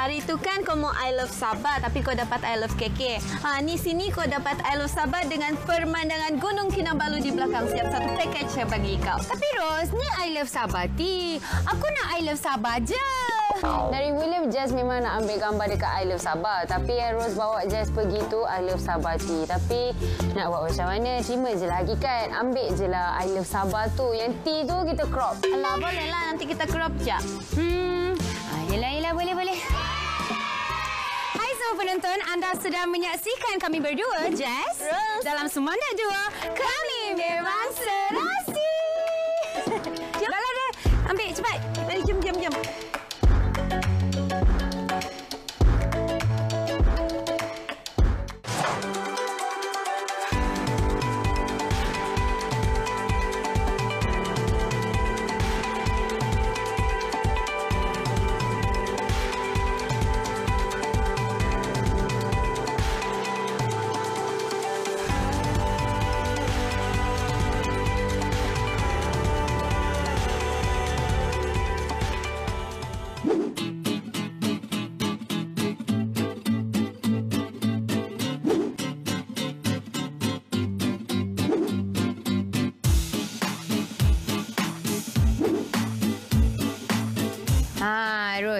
Hari tu kan kau mau I love Sabah tapi kau dapat I love KK. Ha ni sini kau dapat I love Sabah dengan pemandangan Gunung Kinabalu di belakang. Siap satu package saya bagi kau. Tapi Ros, ni I love Sabah ti. Aku nak I love Sabah je. Dari William Jazz memang nak ambil gambar dekat I Love Sabah. Tapi yang Rose bawa Jazz pergi tu I Love Sabah Tea. Tapi nak buat macam mana? Terima je lagi kan. Ambil je lah I Love Sabah tu. Yang tea tu kita crop. Alah boleh lah nanti kita crop je. Hmm. Ah, yelah, yelah. Boleh, boleh. Penonton. Anda sedang menyaksikan kami berdua, Jazz. Rose. Dalam Semanda Dua. Kami memang serasi. Dah lah, dah. Ambil, cepat. Mari jom jom jom.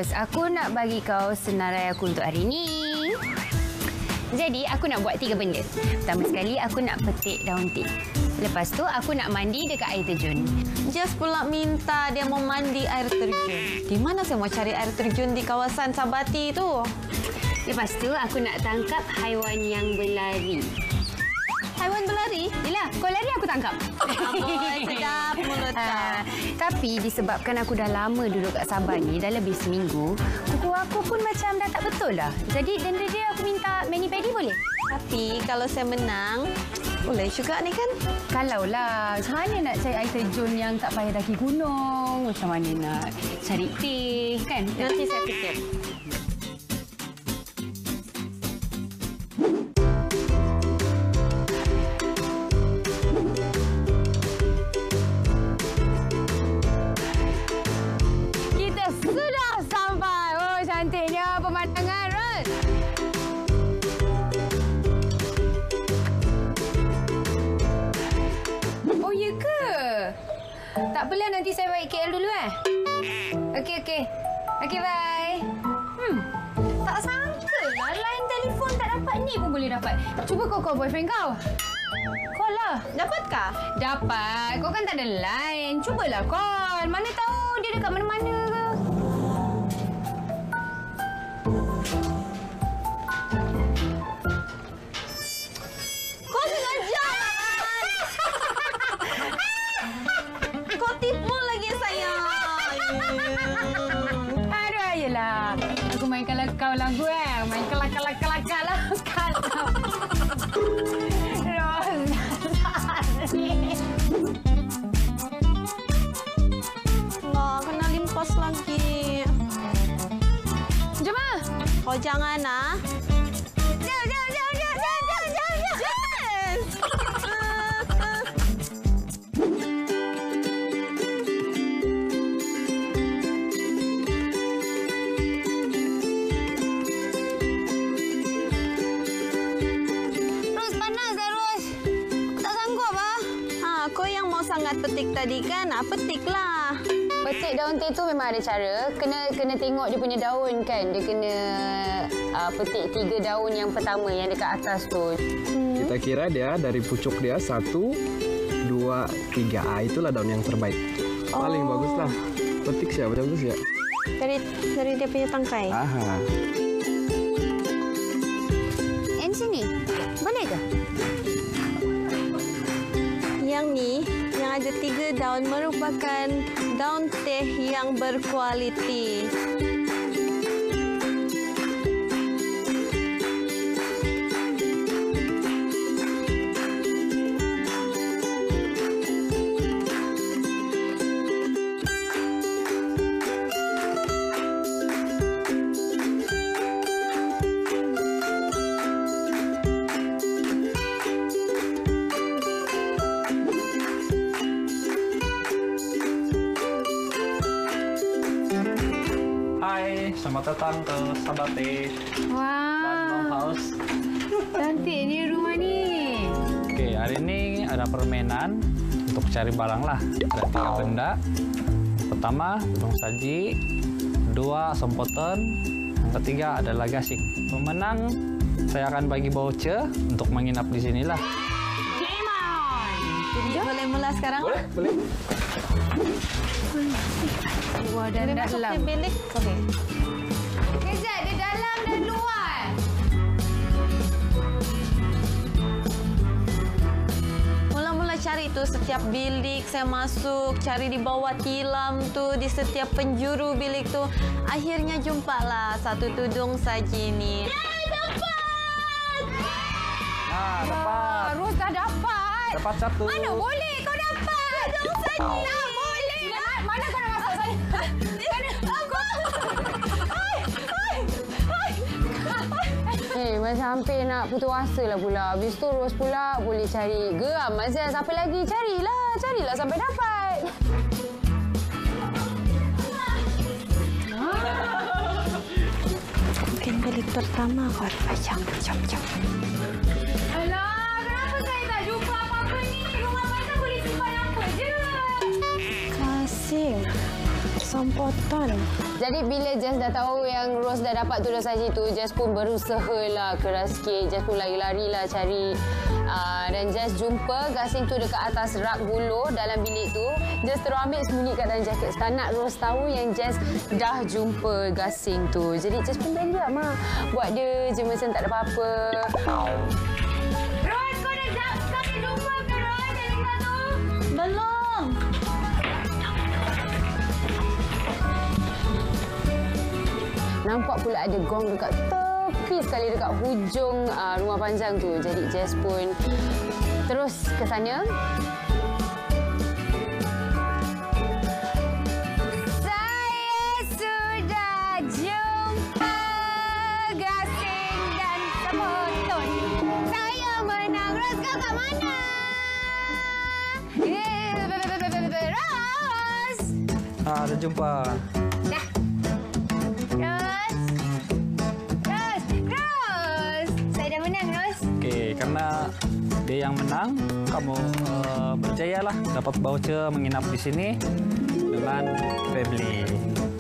Ros, aku nak bagi kau senarai aku untuk hari ini. Jadi, aku nak buat tiga benda. Pertama sekali, aku nak petik daun teh. Lepas tu, aku nak mandi dekat air terjun. Just pula minta dia mau mandi air terjun. Di mana saya mau cari air terjun di kawasan Sabati tu? Lepas tu, aku nak tangkap haiwan yang berlari. Haiwan berlari? Yelah, kau lari aku tangkap. Amboi, sedap mulut kau. Ha, tapi disebabkan aku dah lama duduk kat Sabah ni, dah lebih seminggu, kuku aku pun macam dah tak betul lah. Jadi denda dia aku minta mani-pedi boleh? Tapi kalau saya menang, boleh juga ni kan? Kalau lah, macam mana nak cari air terjun yang tak payah daki gunung? Macam mana nak cari teh, kan? Nanti saya fikir. Tak apalah, nanti saya balik KL dulu eh. Okey, okey. Okey, bye. Hmm, tak sangka lah line telefon tak dapat ni pun boleh dapat. Cuba kau call boyfriend kau. Call lah. Dapatkah? Dapat. Kau kan tak ada line. Cubalah call. Mana tahu dia dekat mana-mana ke. Kau jangan ah. Jom, jom, jom, jom, jom, jom, jom, jom. Yes. Ros, panas dah, Ros. Aku tak sanggup ah. Ha, kau yang mau sangat petik tadi kan? Ah, petiklah. Petik daun teh tu memang ada cara. Kena kena tengok dia punya daun kan. Dia kena uh, petik tiga daun yang pertama yang dekat atas tu. Kita kira dia dari pucuk dia satu, dua, tiga. Ah, itulah daun yang terbaik. Paling bagus lah. Petik siapa bagus ya? Dari dari dia punya tangkai. Aha. Yang sini. Boleh ke? Yang ni, yang ada tiga daun merupakan daun teh yang berkualiti. Ke Sabate Wow. Longhouse. Cantik ni rumah ni. Oke, hari ini ada permainan untuk cari barang lah. Ada tiga benda. Pertama, tudung saji. Dua, sempoten. Yang ketiga adalah gasing. Pemenang, saya akan bagi voucher untuk menginap di sinilah. Jadi boleh mula sekarang? Boleh, boleh. Wah, dan Boleh masuk dalam. ke bilik? Okey. Dalam dan luar. Mula-mula cari tu setiap bilik saya masuk, cari di bawah tilam tu, di setiap penjuru bilik tu. Akhirnya jumpa lah satu tudung saji ni. Nah, dapat. Ah, Ros dah dapat. Dapat satu. Mana boleh kau dapat? Tudung saji. Tak boleh. Mana, mana kau nak masuk sana? Mana? Kau... Macam hampir nak putus asa lah pula. Habis tu Ros pula boleh cari geram. Mazal siapa lagi? Carilah. Carilah sampai dapat. Mungkin bilik pertama kot. Macam, macam, macam. Alah, kenapa saya tak jumpa apa-apa ni? Rumah mana boleh simpan apa je? Kasing. Sompotan. Jadi bila Jess dah tahu yang Rose dah dapat tudung saji tu, Jess pun berusaha lah keras sikit. Jess pun lari-lari lah cari. Uh, dan Jess jumpa gasing tu dekat atas rak buluh dalam bilik tu. Jess terus ambil sembunyi kat dalam jaket. Tak nak Rose tahu yang Jess dah jumpa gasing tu. Jadi Jess pun janji lah, Ma. Buat dia je macam tak ada apa-apa. Nampak pula ada gong dekat tepi sekali dekat hujung uh, rumah panjang tu. Jadi Jess pun terus ke sana. Saya sudah jumpa menang, kamu uh, berjaya lah dapat voucher menginap di sini dengan Febly.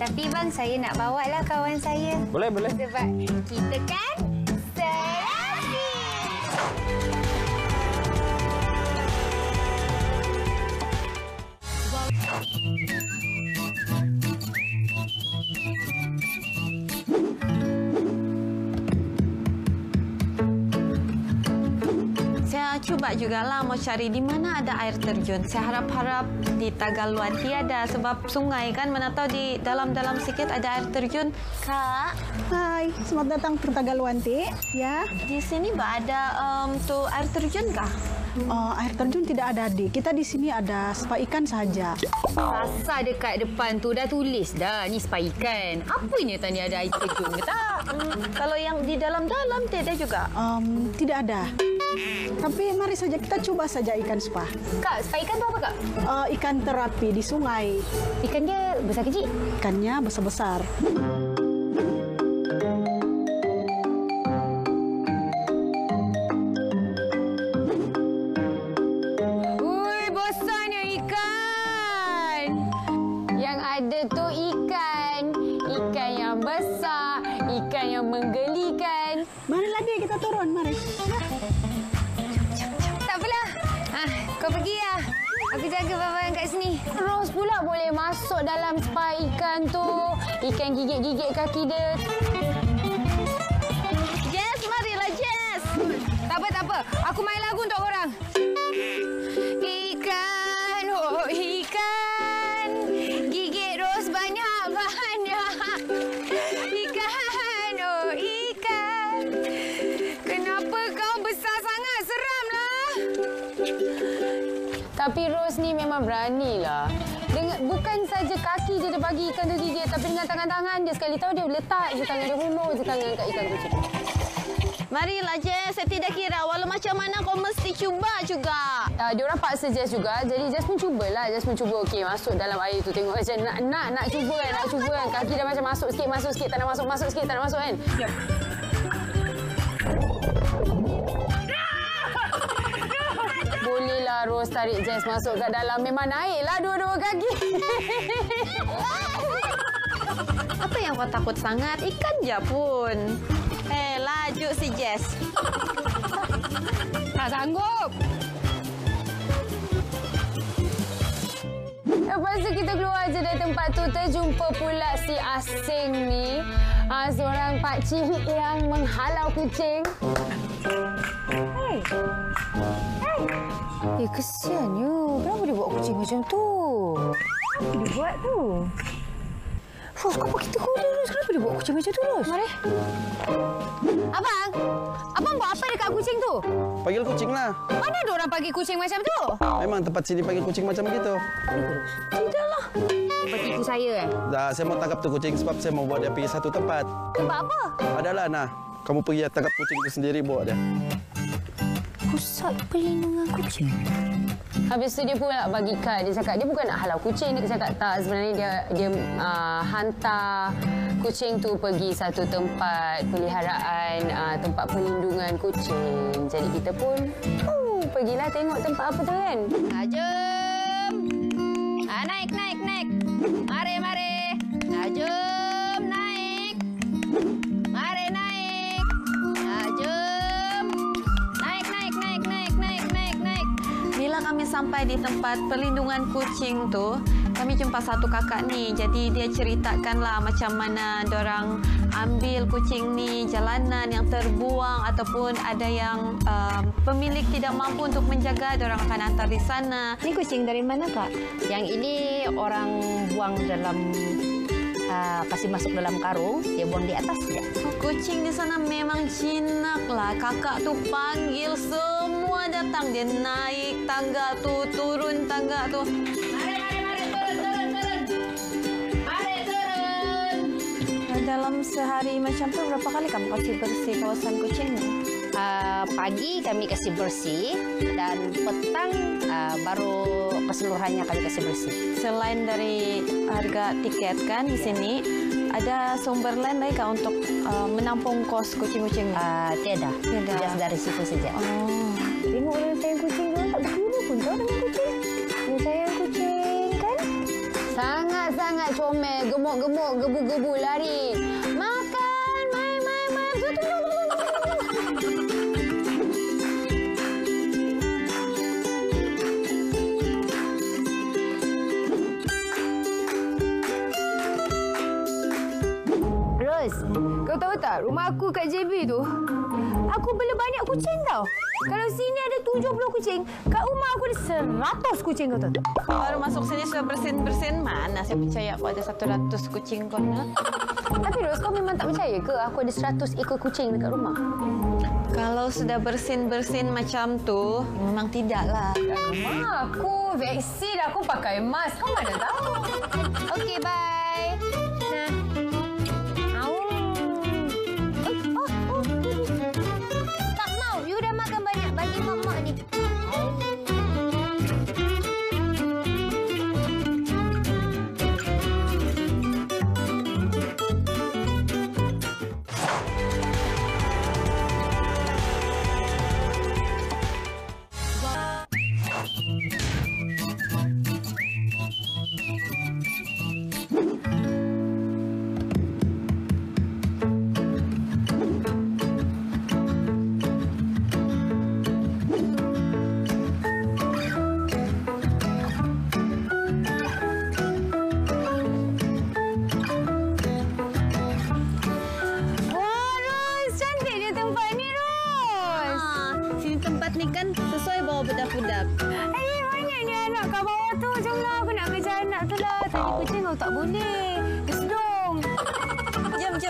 Tapi bang, saya nak bawa lah kawan saya. Boleh, boleh. Sebab kita kan. Saya cuba jugalah mau cari di mana ada air terjun. Saya harap-harap di Tagaluanti ada sebab sungai kan mana tahu di dalam-dalam sikit ada air terjun. Kak, Hai, selamat datang ke Tagaluanti. Ya, di sini bah ada um, tu air terjun kah? uh, air terjun tidak ada di. Kita di sini ada spa ikan saja. Rasa dekat depan tu dah tulis dah. Ni spa ikan. Apa ni tadi ada air terjun ke tak? Hmm, kalau yang di dalam-dalam tidak juga. Um, tidak ada. Tapi mari saja kita coba saja ikan spa. Kak, spa ikan tu apa kak? Uh, ikan terapi di sungai. Ikan dia besar kecil. Ikannya besar-besar. Masuk dalam spa ikan tu. Ikan gigit-gigit kaki dia. Jess, marilah Jess. Tak apa, tak apa. Aku main lagu untuk korang. Ikan, oh ikan. Gigit ros banyak-banyak. Ikan, oh ikan. Kenapa kau besar sangat? Seramlah. Tapi Rose ni memang berani lah. Dengan, bukan saja kaki je dia bagi ikan tu gigit. Tapi dengan tangan-tangan dia sekali tahu dia letak je tangan dia hulur je tangan kat ikan tu. Marilah Jess, saya tidak kira walau macam mana kau mesti cuba juga. Uh, dia orang paksa Jess juga. Jadi Jess pun cubalah. Jess pun cuba okey masuk dalam air tu tengok macam nak nak nak cuba kan, nak cuba kan. Kaki dah macam masuk sikit, masuk sikit, tak nak masuk, masuk sikit, tak nak masuk kan. Yep. Bolehlah Rose tarik Jess masuk kat dalam. Memang naiklah dua-dua kaki. Apa yang kau takut sangat? Ikan je pun. Eh, laju si Jess. Tak sanggup. Lepas tu kita keluar je dari tempat tu terjumpa pula si asing ni. Uh, seorang pakcik yang menghalau kucing. Hey. Eh, kesiannya. Kenapa dia buat kucing macam tu? Apa dia buat tu? Ros, kau pakai tegur dia, Ros. Kenapa dia buat kucing macam tu, Ros? Mari. Abang, abang buat apa dekat kucing tu? Panggil kucing lah. Mana ada orang panggil kucing macam tu? Memang tempat sini panggil kucing macam begitu. Tidaklah. Seperti itu saya eh. Dah, saya mau tangkap tu kucing sebab saya mau bawa dia pergi satu tempat. Tempat apa? Adalah, nah. Kamu pergi tangkap kucing itu sendiri, bawa dia. Pusat perlindungan kucing. Habis tu dia pula bagi kad. Dia cakap dia bukan nak halau kucing. Dia cakap tak. Sebenarnya dia dia uh, hantar kucing tu pergi satu tempat peliharaan, uh, tempat perlindungan kucing. Jadi kita pun uh, pergilah tengok tempat apa tu kan. Jom. Ah, naik, naik, naik. Mari, mari. Kami sampai di tempat perlindungan kucing tu, kami jumpa satu kakak ni. Jadi dia ceritakanlah macam mana orang ambil kucing ni jalanan yang terbuang ataupun ada yang uh, pemilik tidak mampu untuk menjaga, orang akan hantar di sana. Ini kucing dari mana, Kak? Yang ini orang buang dalam uh, kasih masuk dalam karung, dia buang di atas ya. Kucing di sana memang jinak lah. Kakak tu panggil semua datang. Dia naik tangga tu, turun tangga tu. Mari, mari, mari, turun, turun, turun. Mari, turun. Dalam sehari macam tu, berapa kali kamu kasih bersih kawasan kucing ni? Uh, pagi kami kasih bersih dan petang uh, baru keseluruhannya kami kasih bersih. Selain dari harga tiket kan di sini, ada sumber lain lagi kah untuk uh, menampung kos kucing-kucing ni? Uh, tiada, Tiada. just dari situ saja. Oh. Tengok orang sayang kucing tu. Tak berguna pun kau dengan kucing. Dia sayang kucing, kan? Sangat-sangat comel, gemuk-gemuk, gebu-gebu lari. Kau tahu tak rumah aku kat JB tu, aku bela banyak kucing tau. Kalau sini ada 70 kucing, kat rumah aku ada 100 kucing kau tahu tak? Baru masuk sini sudah bersin-bersin. Mana saya percaya aku ada 100 kucing kau nak? Tapi Ros, kau memang tak percaya ke aku ada 100 ekor kucing dekat rumah? Kalau sudah bersin-bersin macam tu, memang tidaklah. Rumah aku vaksin aku pakai mask. Kau mana tahu? Okey, bye.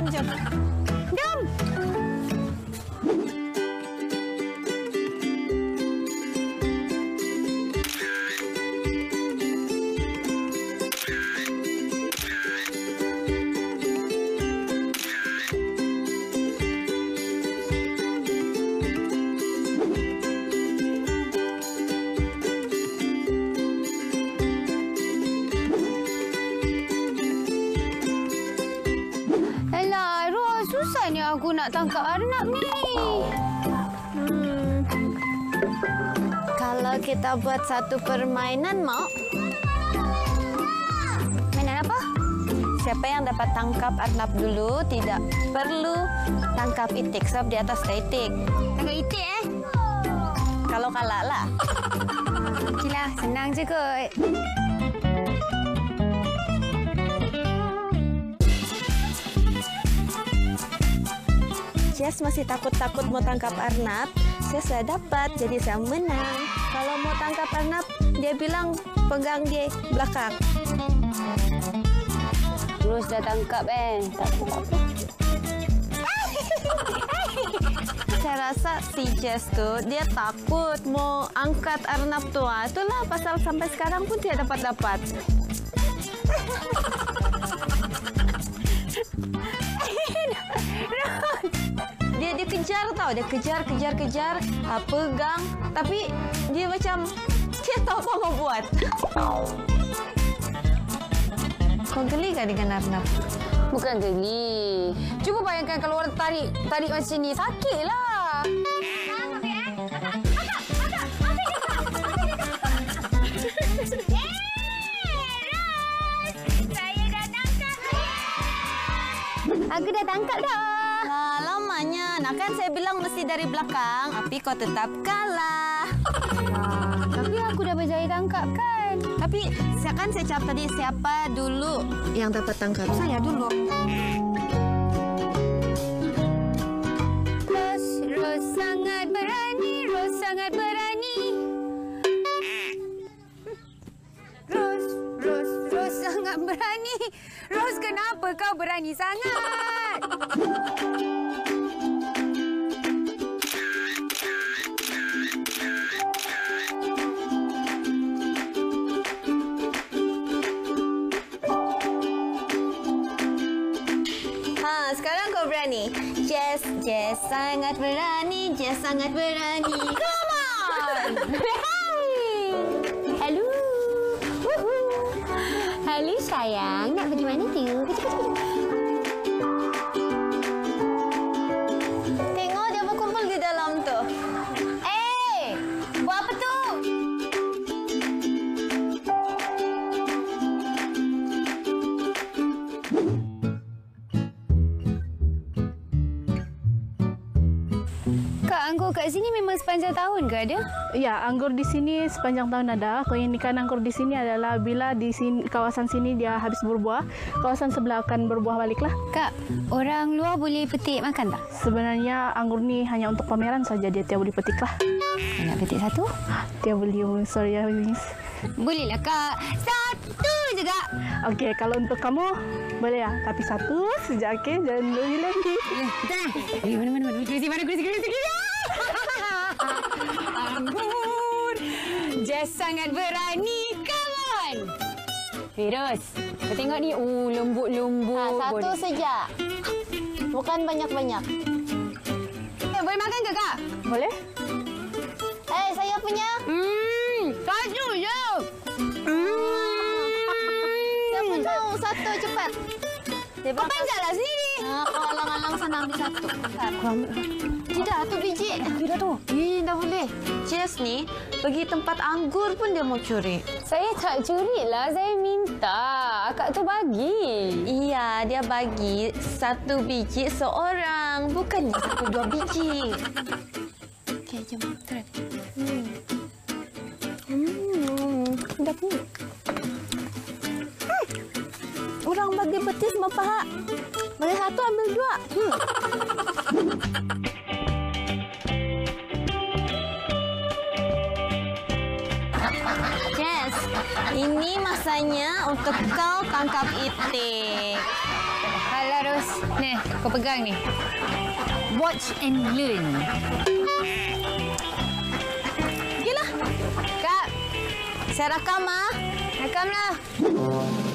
Jom, jom, jom. Kita buat satu permainan, mau? Mainan apa? Siapa yang dapat tangkap Arnab dulu tidak perlu tangkap itik sebab di atas ada itik. Tangkap itik eh? Kalau kalah lah. Okeylah, senang je kot. Jess masih takut-takut mau tangkap Arnab. Saya sudah dapat, jadi saya menang. Kalau mau tangkap Arnab, dia bilang pegang dia belakang. Terus dah tangkap eh. Tak. Saya rasa si Jess tu dia takut mau angkat Arnab tua. Itulah pasal sampai sekarang pun tidak dapat-dapat. dia dia kejar tau, dia kejar kejar kejar, uh, pegang tapi dia macam dia tahu apa mau buat. Kau geli kan dengan Arnab? Bukan geli. Cuba bayangkan kalau orang tarik tarik macam ni. Sakitlah. Aku dah tangkap dah. Ah. Nah kan saya bilang mesti dari belakang, tapi kau tetap kalah. Tapi aku dah berjaya tangkap kan? Tapi saya kan saya cakap tadi siapa dulu yang dapat tangkap? Saya dulu. Ros, Ros sangat berani, Ros sangat berani. Ros, Ros, Ros sangat berani. Ros, kenapa kau berani sangat? Sangat berani, Jess sangat berani. Come on! Hello. Hello sayang, nak pergi mana tu? Kecil, tahun ke ada? Ya, anggur di sini sepanjang tahun ada. Keunikan anggur di sini adalah bila di sini, kawasan sini dia habis berbuah, kawasan sebelah akan berbuah baliklah. Kak, orang luar boleh petik makan tak? Sebenarnya anggur ni hanya untuk pameran saja dia tiada boleh petik lah. Nak petik satu? Dia boleh, sorry ya. Bolehlah kak. Satu je kak. Okey, kalau untuk kamu boleh ya, tapi satu saja okey, jangan lebih lagi. Eh, mana mana mana. Kerusi mana kerusi kerusi kerusi. Jess sangat berani. Come on. Firoz, kau tengok ni. Oh, lembut-lembut. Ha, satu saja. Bukan banyak-banyak. Eh, boleh makan ke kak? Boleh? Eh, saya punya. Hmm, satu je. Saya pun tahu. Satu cepat. Dia Kau panjatlah sendiri. Kau alang-alang sana ambil satu. Tidak, tu biji. Tidak tu. Ih, dah boleh. Jess ni pergi tempat anggur pun dia mau curi. Saya tak curi lah. Saya minta. Akak tu bagi. Iya, dia bagi satu biji seorang. Bukannya satu dua biji. Okey, jom. Try. Hmm. Hmm. Dah pun. Hmm. Orang bagi betis mau paha. Bagi satu ambil dua. Hmm. Jess, ini masanya untuk kau tangkap itik. Alah, Ros. Ni, kau pegang ni. Watch and learn. Gila. Kak, saya rakam ah. Rekamlah.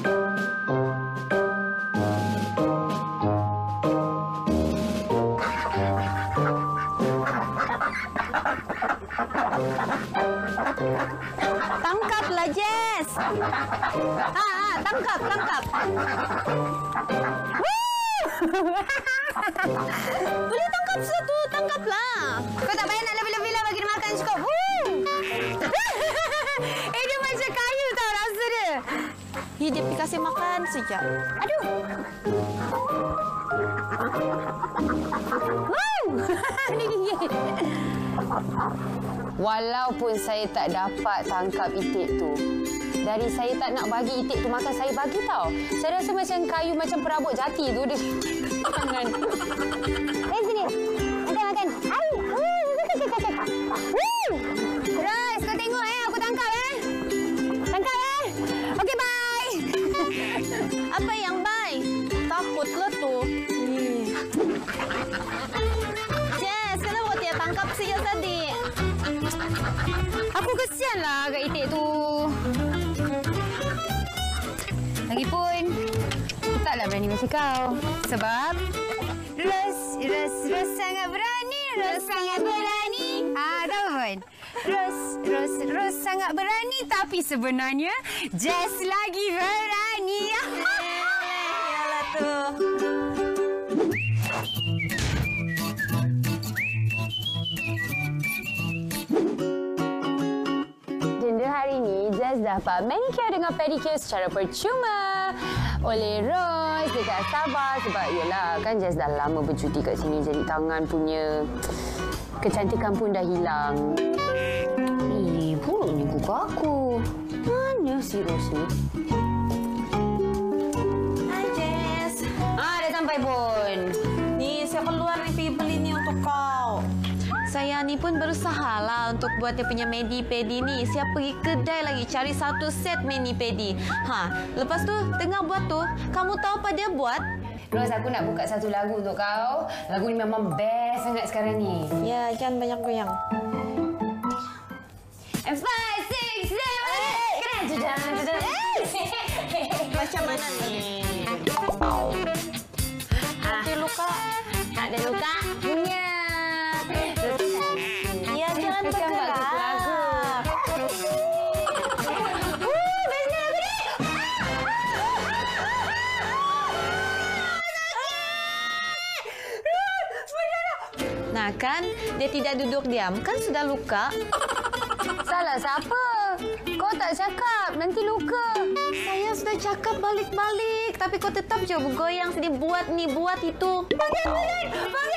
Tangkaplah Jess. Ha, ha, tangkap, tangkap. Woo! Boleh tangkap satu, tangkaplah. Kau tak payah nak lebih-lebih lah bagi dia makan cukup. Woo! eh, dia macam kayu tau rasa dia. Hi, dia pergi kasih makan sekejap. Aduh. Wow! Walaupun saya tak dapat tangkap itik tu, dari saya tak nak bagi itik tu makan, saya bagi tau. Saya rasa macam kayu macam perabot jati tu. Dia tangan. Aku kesian lah kat itik tu. Lagipun, aku taklah berani macam kau. Sebab, Ros, Ros, Ros sangat berani. Ros sangat berani. Ah, tahu pun? Ros, Ros, Ros sangat berani. Tapi sebenarnya, Jess lagi berani. Yalah tu. Hari ini, Jazz dapat manicure dengan pedicure secara percuma oleh Rose dekat Sabah sebab yelah kan Jazz dah lama bercuti kat sini jadi tangan punya kecantikan pun dah hilang. Eh, buruknya kuku aku. Mana si Rose ni? Hai Jess. Ah, dah sampai pun. Ni saya keluar Saya ni pun berusaha lah untuk buat dia punya medi pedi ni. Saya pergi kedai lagi cari satu set mini pedi. Ha, lepas tu tengah buat tu, kamu tahu apa dia buat? Rose, aku nak buka satu lagu untuk kau. Lagu ni memang best sangat sekarang ni. Ya, jangan banyak goyang. And five, six, seven, eight. Macam mana ni? Nanti luka. Tak ada luka? Nah kan, dia tidak duduk diam. Kan sudah luka. Salah siapa? Kau tak cakap, nanti luka. Saya sudah cakap balik-balik. Tapi kau tetap je bergoyang sedih. Buat ni, buat itu. Pakai bulan! Pakai